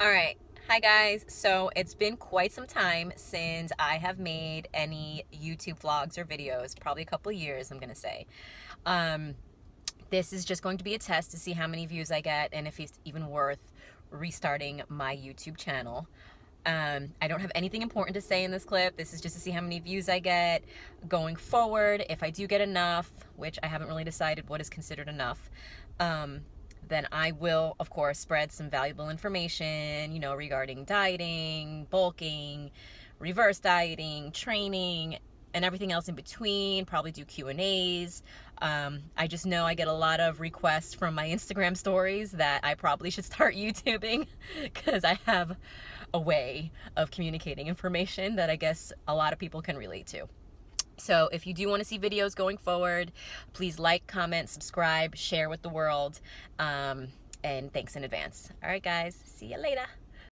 All right. Hi, guys. So it's been quite some time since I have made any YouTube vlogs or videos, probably a couple years, I'm to say. Um, this is just going to be a test to see how many views I get and if it's even worth restarting my YouTube channel. Um, I don't have anything important to say in this clip. This is just to see how many views I get going forward. If I do get enough, which I haven't really decided what is considered enough, um, then I will, of course, spread some valuable information, you know, regarding dieting, bulking, reverse dieting, training, and everything else in between. Probably do Q and A's. Um, I just know I get a lot of requests from my Instagram stories that I probably should start YouTubing because I have a way of communicating information that I guess a lot of people can relate to. So if you do want to see videos going forward, please like, comment, subscribe, share with the world. Um, and thanks in advance. All right, guys. See you later.